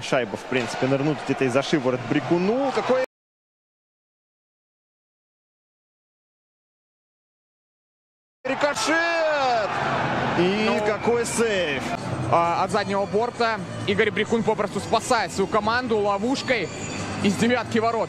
Шайба, в принципе, нырнуть где-то из-за шиворот Брикуну. Какой рикошет! И Ну. какой сейф! А, от заднего борта Игорь Брикун попросту спасает свою команду ловушкой из девятки ворот.